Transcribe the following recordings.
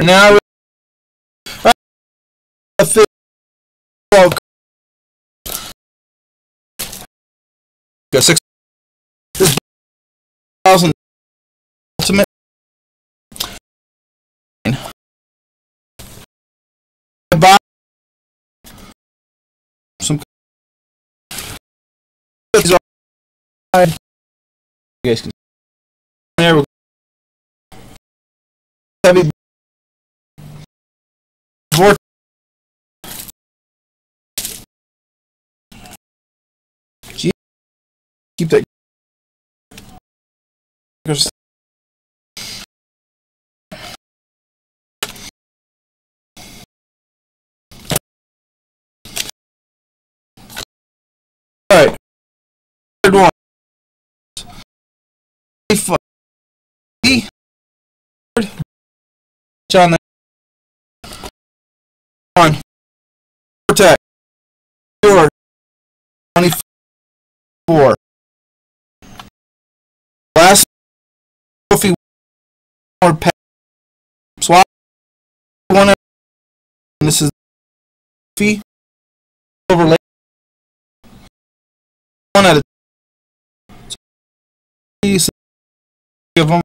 Now, six thousand ultimate. Buy some. You guys can. Keep that. Alright. One. E. On More pet. Swap. One. And this is fee. Overlay. One at a of them.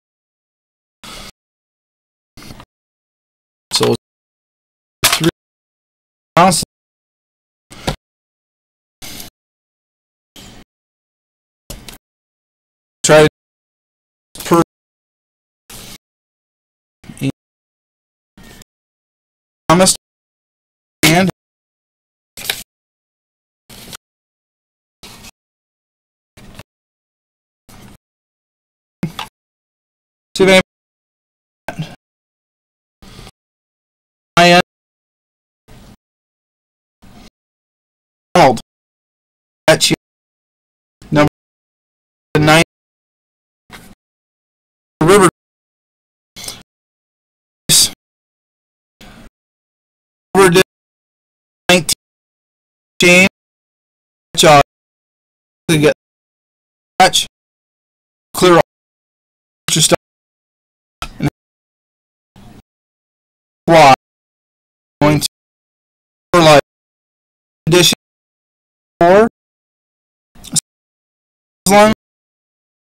To them I am at you number nine river river 19 Jane job to get catch clear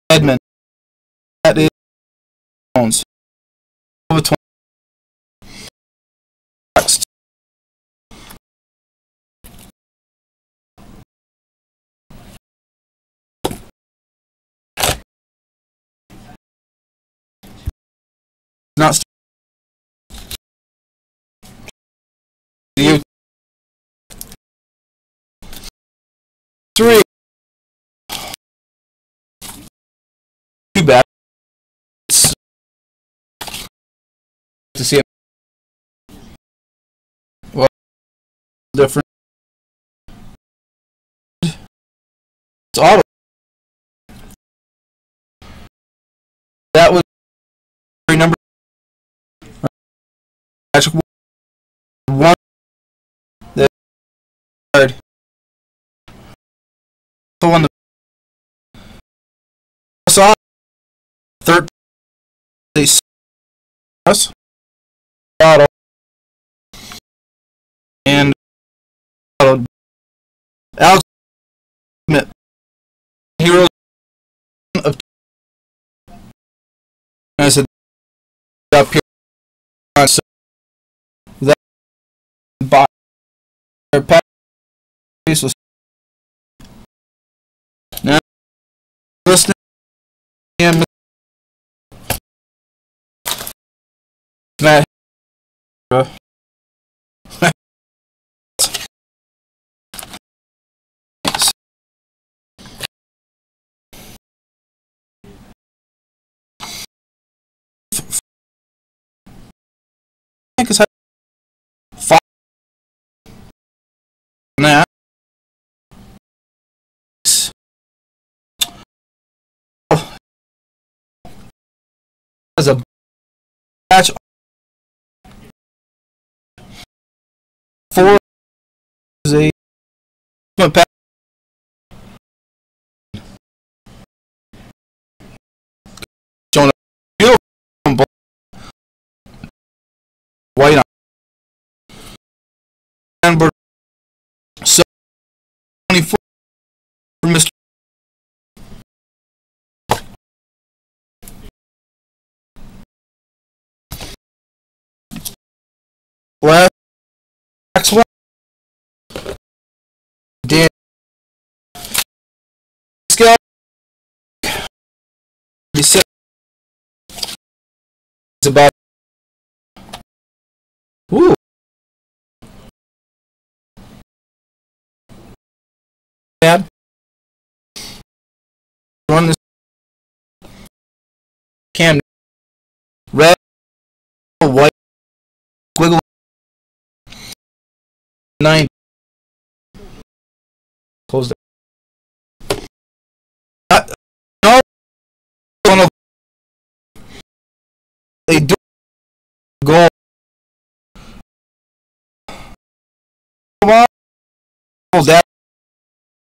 Edmund. That is Jones. Over 20 Next. not you. Three that was number one the card. So on the saw. Third they us up here so that by their as a batch four is a a beautiful. White Last one. Dan Skill. It's about Ooh. Bad. Run this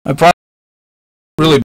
I probably really